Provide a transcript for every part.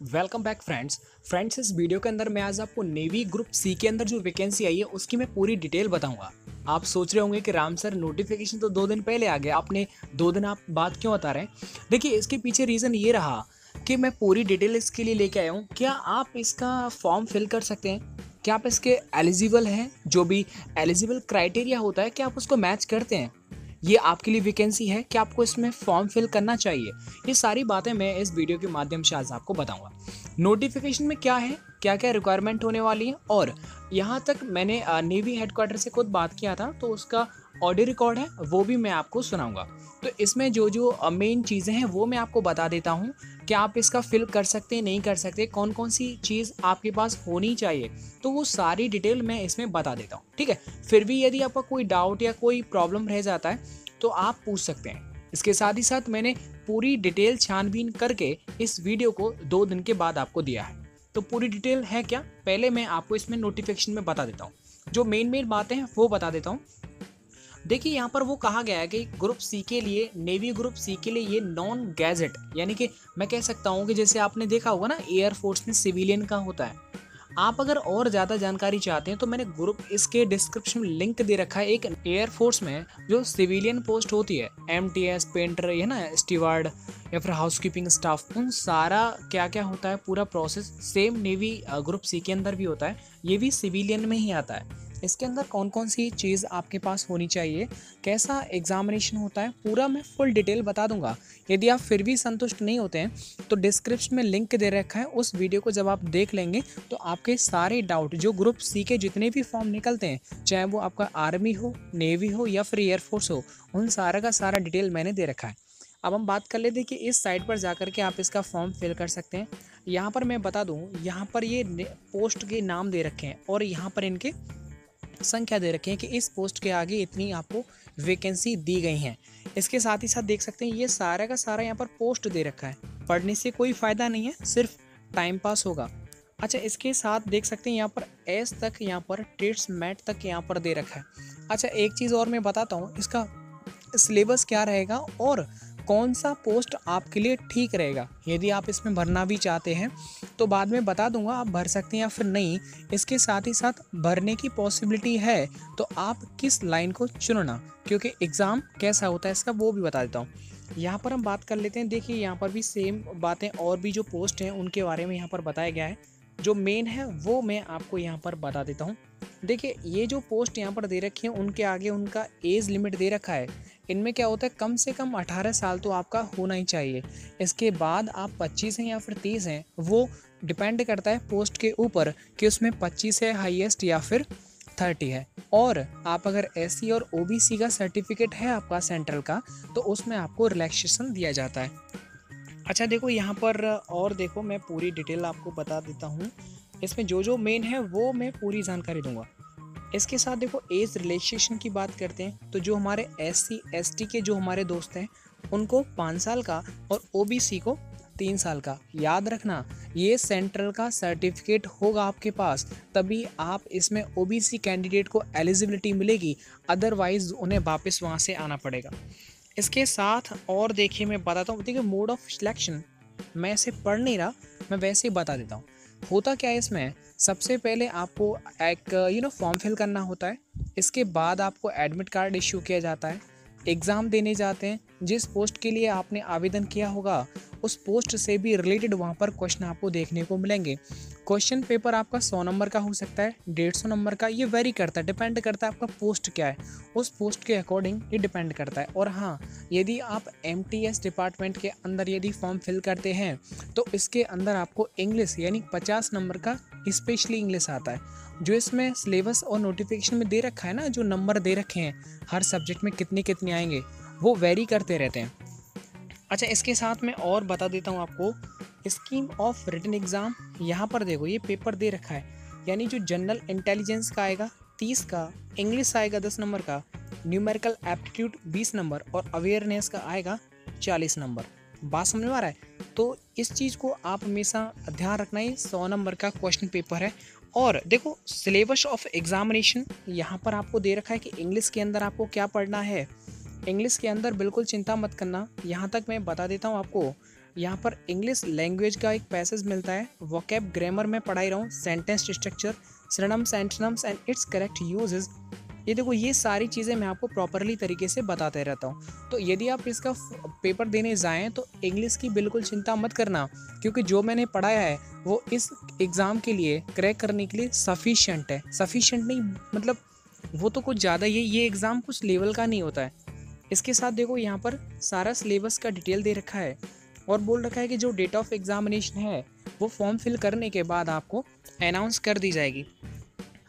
Welcome back friends friends इस video के अंदर मैं आज आपको नेवी ग्रुप सी के अंदर जो वैकेंसी आई है, उसकी मैं पूरी डिटेल बताऊँगा। आप सोच रहे होंगे कि राम सर नोटिफिकेशन तो दो दिन पहले आ गया आपने दो दिन आप बात क्यों बता रहे हैं? देखिए, इसके पीछे रीज़न ये रहा कि मैं पूरी डिटेल इसके लिए लेके आया हूँ। क्या आप इसका फॉर्म फिल कर सकते हैं? क्या आप इसके एलिजिबल हैं? जो भी एलिजिबल क्राइटेरिया होता है, क्या आप उसको मैच करते हैं? ये आपके लिए वैकेंसी है कि आपको इसमें फॉर्म फिल करना चाहिए। ये सारी बातें मैं इस वीडियो के माध्यम से आज आपको बताऊँगा। नोटिफिकेशन में क्या है क्या क्या रिक्वायरमेंट होने वाली है और यहाँ तक मैंने नेवी हेडक्वार्टर से खुद बात किया था तो उसका ऑडियो रिकॉर्ड है, वो भी मैं आपको सुनाऊँगा। तो इसमें जो जो मेन चीज़ें हैं, वो मैं आपको बता देता हूँ क्या आप इसका फिल कर सकते हैं, नहीं कर सकते कौन कौन सी चीज़ आपके पास होनी चाहिए तो वो सारी डिटेल मैं इसमें बता देता हूँ, ठीक है? फिर भी यदि आपका कोई डाउट या कोई प्रॉब्लम रह जाता है तो आप पूछ सकते हैं। इसके साथ ही साथ मैंने पूरी डिटेल छानबीन करके इस वीडियो को दो दिन के बाद आपको दिया है। तो पूरी डिटेल है क्या? पहले मैं आपको इसमें नोटिफिकेशन में बता देता हूँ। जो मेन मेन बातें हैं, वो बता देता हूँ। देखिए, यहाँ पर वो कहा गया है कि ग्रुप सी के लिए नेवी ग्रुप सी के लिए ये नॉन गैजेट यानी कि मैं कह सकता हूँ कि जैसे आपने देखा होगा ना एयरफोर्स में सिविलियन का होता है। आप अगर और ज़्यादा जानकारी चाहते हैं तो मैंने ग्रुप इसके डिस्क्रिप्शन में लिंक दे रखा है एक एयरफोर्स में, जो सिविलियन पोस्ट होती है। एम टी एस पेंटर है ना स्टीवार्ड या फिर हाउस कीपिंग स्टाफ उन सारा क्या क्या होता है, पूरा process same navy group C के अंदर भी होता है। ये भी सिविलियन में ही आता है। इसके अंदर कौन कौन सी चीज़ आपके पास होनी चाहिए? कैसा एग्जामिनेशन होता है? पूरा मैं फुल डिटेल बता दूँगा। यदि आप फिर भी संतुष्ट नहीं होते हैं तो डिस्क्रिप्शन में लिंक दे रखा है। उस वीडियो को जब आप देख लेंगे तो आपके सारे डाउट जो ग्रुप सी के जितने भी फॉर्म निकलते हैं, चाहे वो आपका आर्मी हो नेवी हो, या फिर एयरफोर्स हो, उन सारा का सारा डिटेल मैंने दे रखा है। अब हम बात कर लेते हैं कि इस साइट पर जाकर के आप इसका फॉर्म फिल कर सकते हैं। यहाँ पर मैं बता दूँ, यहाँ पर ये पोस्ट के नाम दे रखे हैं, और यहाँ पर इनके संख्या दे रखी है कि इस पोस्ट के आगे इतनी आपको वैकेंसी दी गई हैं। इसके साथ ही साथ देख सकते हैं, ये सारा का सारा यहाँ पर पोस्ट दे रखा है। पढ़ने से कोई फ़ायदा नहीं है, सिर्फ़ टाइम पास होगा। अच्छा इसके साथ देख सकते हैं, यहाँ पर एस तक यहाँ पर ट्रेड्स मैट तक यहाँ पर दे रखा है। अच्छा एक चीज़ और मैं बताता हूँ, इसका सिलेबस क्या रहेगा और कौन सा पोस्ट आपके लिए ठीक रहेगा? यदि आप इसमें भरना भी चाहते हैं तो बाद में बता दूँगा आप भर सकते हैं या फिर नहीं। इसके साथ ही साथ भरने की पॉसिबिलिटी है तो आप किस लाइन को चुनना? क्योंकि एग्ज़ाम कैसा होता है इसका वो भी बता देता हूँ। यहाँ पर हम बात कर लेते हैं। देखिए, यहाँ पर भी सेम बातें और भी जो पोस्ट हैं, उनके बारे में यहाँ पर बताया गया है। जो मेन है, वो मैं आपको यहाँ पर बता देता हूँ। देखिए, ये जो पोस्ट यहाँ पर दे रखी है, उनके आगे उनका एज लिमिट दे रखा है। इनमें क्या होता है, कम से कम 18 साल तो आपका होना ही चाहिए। इसके बाद आप 25 हैं या फिर 30 हैं, वो डिपेंड करता है पोस्ट के ऊपर कि उसमें 25 है हाईएस्ट या फिर 30 है। और आप अगर एस और ओबीसी का सर्टिफिकेट है आपका सेंट्रल का तो उसमें आपको रिलैक्सेशन दिया जाता है। अच्छा देखो, यहाँ पर और देखो, मैं पूरी डिटेल आपको बता देता हूँ। इसमें जो जो मेन है, वो मैं पूरी जानकारी दूँगा। इसके साथ देखो एज रिलेक्सेशन की बात करते हैं तो जो हमारे एस सी एस टी के जो हमारे दोस्त हैं, उनको पाँच साल का और ओ बी सी को तीन साल का। याद रखना, ये सेंट्रल का सर्टिफिकेट होगा आपके पास, तभी आप इसमें ओ बी सी कैंडिडेट को एलिजिबिलिटी मिलेगी अदरवाइज़ उन्हें वापस वहाँ से आना पड़ेगा। इसके साथ और देखिए, मैं बताता हूँ, देखिए मोड ऑफ़ सिलेक्शन मैं इसे पढ़ नहीं रहा, मैं वैसे ही बता देता हूँ। होता क्या है इसमें? सबसे पहले आपको एक यू नो फॉर्म फिल करना होता है। इसके बाद आपको एडमिट कार्ड इश्यू किया जाता है। एग्ज़ाम देने जाते हैं। जिस पोस्ट के लिए आपने आवेदन किया होगा, उस पोस्ट से भी रिलेटेड वहाँ पर क्वेश्चन आपको देखने को मिलेंगे। क्वेश्चन पेपर आपका सौ नंबर का हो सकता है, डेढ़ सौ नंबर का, ये वेरी करता है डिपेंड करता है आपका पोस्ट क्या है। उस पोस्ट के अकॉर्डिंग ये डिपेंड करता है। और हाँ यदि आप एमटीएस डिपार्टमेंट के अंदर यदि फॉर्म फिल करते हैं तो इसके अंदर आपको इंग्लिश यानी पचास नंबर का स्पेशली इंग्लिश आता है। जो इसमें सिलेबस और नोटिफिकेशन में दे रखा है ना, जो नंबर दे रखे हैं, हर सब्जेक्ट में कितने कितने आएँगे, वो वेरी करते रहते हैं। अच्छा इसके साथ मैं और बता देता हूँ आपको स्कीम ऑफ़ रिटर्न एग्ज़ाम यहाँ पर देखो, ये पेपर दे रखा है। यानी जो जनरल इंटेलिजेंस का आएगा, तीस का इंग्लिश आएगा दस नंबर का न्यूमेरिकल एप्टीट्यूड बीस नंबर और अवेयरनेस का आएगा चालीस नंबर बात समझ में आ रहा है? तो इस चीज़ को आप हमेशा ध्यान रखना ही सौ नंबर का क्वेश्चन पेपर है। और देखो सिलेबस ऑफ़ एग्जामिनेशन यहाँ पर आपको दे रखा है कि इंग्लिश के अंदर आपको क्या पढ़ना है। इंग्लिश के अंदर बिल्कुल चिंता मत करना। यहाँ तक मैं बता देता हूँ आपको, यहाँ पर इंग्लिश लैंग्वेज का एक पैसेज मिलता है। वोकेब ग्रामर में पढ़ाई रहा हूँ। Sentence structure synonyms antonyms and its correct usages ये देखो, ये सारी चीज़ें मैं आपको प्रॉपरली तरीके से बताते रहता हूँ। तो यदि आप इसका पेपर देने जाएँ तो इंग्लिश की बिल्कुल चिंता मत करना, क्योंकि जो मैंने पढ़ाया है, वो इस एग्ज़ाम के लिए क्रैक करने के लिए सफिशेंट है। सफिशेंट नहीं मतलब वो तो कुछ ज़्यादा ही ये एग्ज़ाम कुछ लेवल का नहीं होता है। इसके साथ देखो, यहाँ पर सारा सिलेबस का डिटेल दे रखा है, और बोल रखा है कि जो डेट ऑफ़ एग्ज़ामिनेशन है, वो फॉर्म फिल करने के बाद आपको अनाउंस कर दी जाएगी।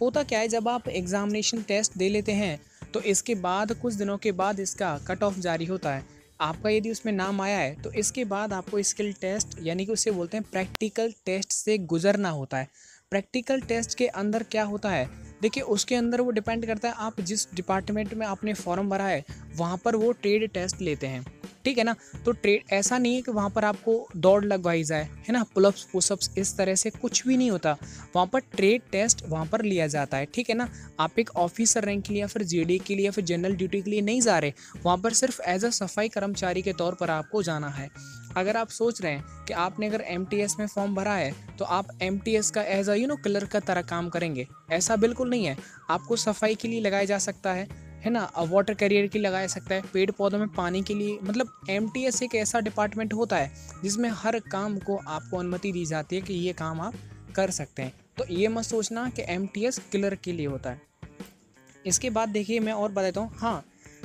होता क्या है, जब आप एग्ज़ामिनेशन टेस्ट दे लेते हैं तो इसके बाद, कुछ दिनों के बाद इसका कट ऑफ़ जारी होता है। आपका यदि उसमें नाम आया है तो इसके बाद आपको स्किल टेस्ट यानी कि उसे बोलते हैं प्रैक्टिकल टेस्ट से गुजरना होता है। प्रैक्टिकल टेस्ट के अंदर क्या होता है? देखिए, उसके अंदर वो डिपेंड करता है, आप जिस डिपार्टमेंट में आपने फॉर्म भरा है, वहाँ पर वो ट्रेड टेस्ट लेते हैं। ठीक है ना? तो ट्रेड ऐसा नहीं है कि वहाँ पर आपको दौड़ लगवाई जाए, है ना? पुलअप्स पुशअप्स इस तरह से कुछ भी नहीं होता। वहाँ पर ट्रेड टेस्ट वहाँ पर लिया जाता है, ठीक है ना? आप एक ऑफिसर रैंक के लिए या फिर जे के लिए या फिर जनरल ड्यूटी के लिए नहीं जा रहे, वहाँ पर सिर्फ़ एज अ सफ़ाई कर्मचारी के तौर पर आपको जाना है। अगर आप सोच रहे हैं कि आपने अगर एमटीएस में फॉर्म भरा है तो आप एमटीएस का as a you know clerk का तरह काम करेंगे। ऐसा बिल्कुल नहीं है। आपको सफ़ाई के लिए लगाया जा सकता है है ना? अब वाटर कैरियर की लगा सकता है। पेड़ पौधों में पानी के लिए मतलब एमटीएस एक ऐसा डिपार्टमेंट होता है, जिसमें हर काम को आपको अनुमति दी जाती है कि ये काम आप कर सकते हैं। तो ये मत सोचना कि एम क्लर के लिए होता है। इसके बाद देखिए, मैं और बताता हूँ। हाँ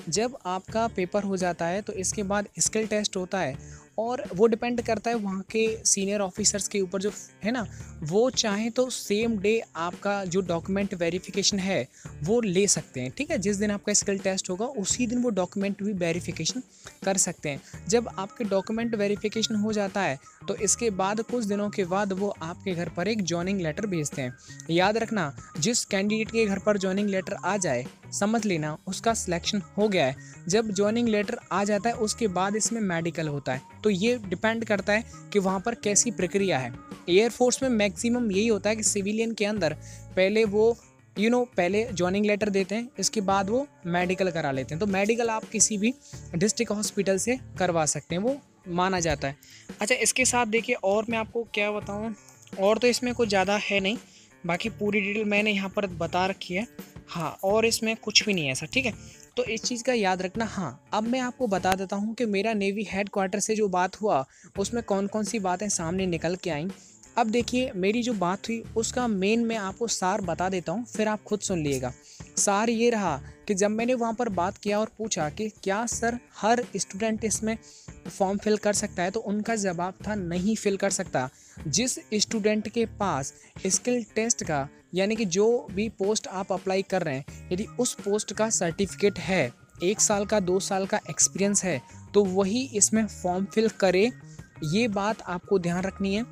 जब आपका पेपर हो जाता है तो इसके बाद स्किल टेस्ट होता है और वो डिपेंड करता है वहाँ के सीनियर ऑफिसर्स के ऊपर जो, है ना? वो चाहें तो सेम डे आपका जो डॉक्यूमेंट वेरिफिकेशन है, वो ले सकते हैं, ठीक है? जिस दिन आपका स्किल टेस्ट होगा, उसी दिन वो डॉक्यूमेंट भी वेरिफिकेशन कर सकते हैं। जब आपके डॉक्यूमेंट वेरिफिकेशन हो जाता है तो इसके बाद कुछ दिनों के बाद वो आपके घर पर एक ज्वाइनिंग लेटर भेजते हैं। याद रखना, जिस कैंडिडेट के घर पर ज्वाइनिंग लेटर आ जाए समझ लेना उसका सिलेक्शन हो गया है। जब ज्वाइनिंग लेटर आ जाता है उसके बाद इसमें मेडिकल होता है। तो ये डिपेंड करता है कि वहाँ पर कैसी प्रक्रिया है। एयरफोर्स में मैक्सिमम यही होता है कि सिविलियन के अंदर पहले वो यू you नो know, पहले ज्वाइनिंग लेटर देते हैं इसके बाद वो मेडिकल करा लेते हैं। तो मेडिकल आप किसी भी डिस्ट्रिक्ट हॉस्पिटल से करवा सकते हैं वो माना जाता है। अच्छा इसके साथ देखिए और मैं आपको क्या बताऊँ? और तो इसमें कुछ ज़्यादा है नहीं बाकी पूरी डिटेल मैंने यहाँ पर बता रखी है। हाँ और इसमें कुछ भी नहीं है ऐसा, ठीक है? तो इस चीज़ का याद रखना हाँ अब मैं आपको बता देता हूँ कि मेरा नेवी हेड क्वार्टर से जो बात हुआ, उसमें कौन कौन सी बातें सामने निकल के आई। अब देखिए, मेरी जो बात हुई, उसका मेन मैं आपको सार बता देता हूँ, फिर आप खुद सुन लीजिएगा सार ये रहा कि जब मैंने वहाँ पर बात किया और पूछा कि क्या सर हर स्टूडेंट इसमें फॉर्म फिल कर सकता है तो उनका जवाब था नहीं फिल कर सकता। जिस स्टूडेंट के पास स्किल टेस्ट का, यानी कि जो भी पोस्ट आप अप्लाई कर रहे हैं, यदि उस पोस्ट का सर्टिफिकेट है, एक साल का, दो साल का एक्सपीरियंस है तो वही इसमें फॉर्म फिल करे, ये बात आपको ध्यान रखनी है।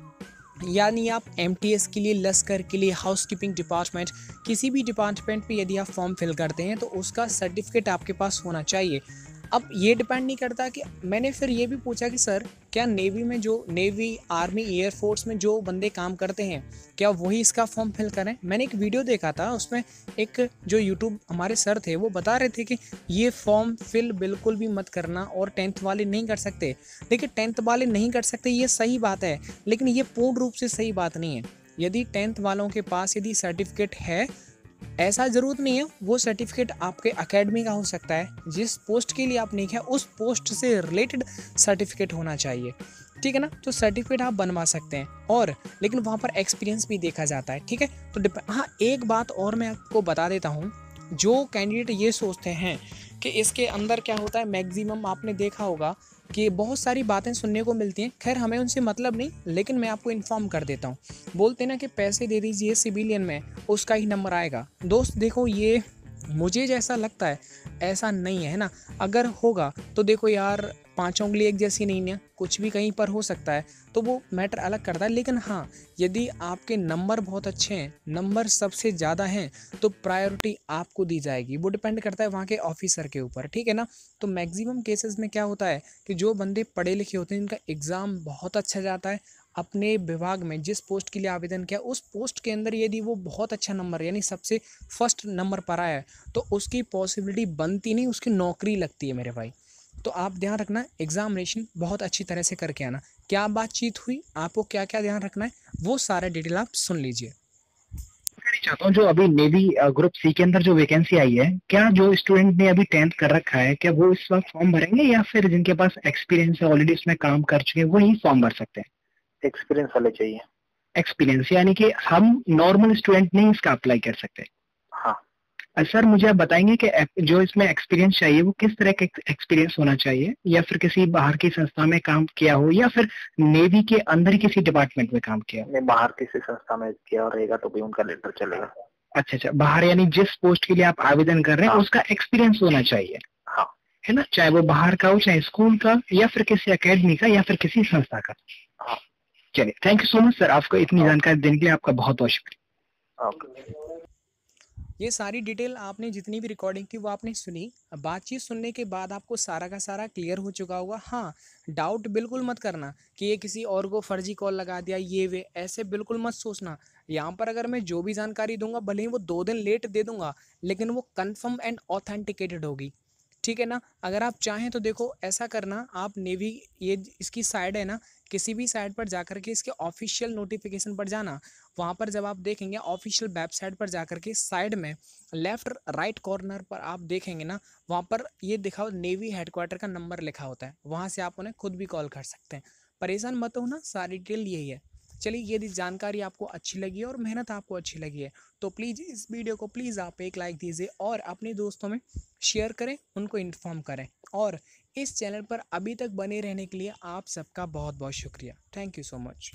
यानी आप एमटीएस के लिए, लश्कर के लिए हाउस कीपिंग डिपार्टमेंट किसी भी डिपार्टमेंट पे यदि आप फॉर्म फिल करते हैं तो उसका सर्टिफिकेट आपके पास होना चाहिए। अब ये डिपेंड नहीं करता कि मैंने फिर ये भी पूछा कि, सर, क्या नेवी में जो नेवी आर्मी एयरफोर्स में जो बंदे काम करते हैं, क्या वही इसका फॉर्म फिल करें? मैंने एक वीडियो देखा था, उसमें एक जो यूट्यूब हमारे सर थे, वो बता रहे थे कि ये फॉर्म फिल बिल्कुल भी मत करना और टेंथ वाले नहीं कर सकते। देखिए टेंथ वाले नहीं कर सकते, ये सही बात है, लेकिन ये पूर्ण रूप से सही बात नहीं है। यदि टेंथ वालों के पास यदि सर्टिफिकेट है ऐसा ज़रूरत नहीं है, वो सर्टिफिकेट आपके अकेडमी का हो सकता है, जिस पोस्ट के लिए आपने किया उस पोस्ट से रिलेटेड सर्टिफिकेट होना चाहिए। ठीक है ना? तो सर्टिफिकेट आप बनवा सकते हैं। और, लेकिन वहाँ पर एक्सपीरियंस भी देखा जाता है, ठीक है? तो हाँ एक बात और मैं आपको बता देता हूँ, जो कैंडिडेट ये सोचते हैं कि इसके अंदर क्या होता है मैक्सिमम आपने देखा होगा कि बहुत सारी बातें सुनने को मिलती हैं। खैर, हमें उनसे मतलब नहीं, लेकिन मैं आपको इन्फॉर्म कर देता हूँ। बोलते ना कि पैसे दे दीजिए सिविलियन में, उसका ही नंबर आएगा। दोस्त, देखो ये मुझे जैसा लगता है, ऐसा नहीं है ना? अगर होगा तो देखो यार पाँचों उंगली एक जैसी नहीं है, कुछ भी कहीं पर हो सकता है तो वो मैटर अलग करता है। लेकिन हाँ यदि आपके नंबर बहुत अच्छे हैं, नंबर सबसे ज़्यादा हैं तो प्रायोरिटी आपको दी जाएगी। वो डिपेंड करता है वहाँ के ऑफिसर के ऊपर, ठीक है ना? तो मैक्सिमम केसेस में क्या होता है कि जो बंदे पढ़े लिखे होते हैं इनका एग्ज़ाम बहुत अच्छा जाता है, अपने विभाग में जिस पोस्ट के लिए आवेदन किया, उस पोस्ट के अंदर यदि वो बहुत अच्छा नंबर, यानी सबसे फ़र्स्ट नंबर पर आया है तो उसकी पॉसिबिलिटी बनती नहीं, उसकी नौकरी लगती है मेरे भाई। तो आप ध्यान रखना एग्ज़ामिनेशन बहुत अच्छी तरह से करके आना। क्या बातचीत हुई? आपको क्या क्या ध्यान रखना है? वो सारा डिटेल आप सुन लीजिए। चाहता हूँ जो अभी नेवी ग्रुप सी के अंदर जो वैकेंसी आई है क्या जो स्टूडेंट ने अभी टेंथ कर रखा है क्या वो इस वक्त फॉर्म भरेंगे या फिर जिनके पास एक्सपीरियंस है ऑलरेडी इसमें काम कर चुके हैं वही फॉर्म भर सकते हैं? एक्सपीरियंस वाले चाहिए। एक्सपीरियंस यानी कि हम नॉर्मल स्टूडेंट नहीं इसका अप्लाई कर सकते। हाँ सर मुझे आप बताएँगे कि जो इसमें एक्सपीरियंस चाहिए वो किस तरह का एक्सपीरियंस होना चाहिए? या फिर किसी बाहर की संस्था में काम किया हो या फिर नेवी के अंदर किसी डिपार्टमेंट में काम किया हो? बाहर किसी संस्था में किया रहेगा तो भी उनका लेटर चलेगा। अच्छा अच्छा बाहर यानी जिस पोस्ट के लिए आप आवेदन कर रहे हैं हाँ। उसका एक्सपीरियंस होना चाहिए। हाँ। है ना? चाहे वो बाहर का हो चाहे स्कूल का या फिर किसी अकेडमी का या फिर किसी संस्था का। हाँ। चलिए thank you so much sir आपको इतनी जानकारी देने के लिए आपका बहुत बहुत शुक्रिया ये सारी डिटेल आपने जितनी भी रिकॉर्डिंग थी वो आपने सुनी। बातचीत सुनने के बाद आपको सारा का सारा क्लियर हो चुका होगा। हाँ डाउट बिल्कुल मत करना कि ये किसी और को फर्जी कॉल लगा दिया, ये वे, ऐसे बिल्कुल मत सोचना। यहाँ पर अगर मैं जो भी जानकारी दूँगा, भले ही वो दो दिन लेट दे दूँगा, लेकिन वो कन्फर्म एंड ऑथेंटिकेटेड होगी। ठीक है ना? अगर आप चाहें तो देखो, ऐसा करना, आप नेवी ये इसकी साइड है ना किसी भी साइट पर जाकर के इसके ऑफिशियल नोटिफिकेशन पर जाना, वहाँ पर जब आप देखेंगे ऑफिशियल वेबसाइट पर जाकर के साइड में लेफ़्ट राइट कॉर्नर पर आप देखेंगे ना, वहाँ पर ये दिखा नेवी हेडक्वार्टर का नंबर लिखा होता है, वहाँ से आप उन्हें खुद भी कॉल कर सकते हैं। परेशान मत हो ना सारी डिटेल यही है। चलिए, यदि जानकारी आपको अच्छी लगी है और मेहनत आपको अच्छी लगी है तो प्लीज़ इस वीडियो को प्लीज़ आप एक लाइक दीजिए और अपने दोस्तों में शेयर करें, उनको इन्फॉर्म करें और इस चैनल पर अभी तक बने रहने के लिए आप सबका बहुत बहुत शुक्रिया। Thank you so much.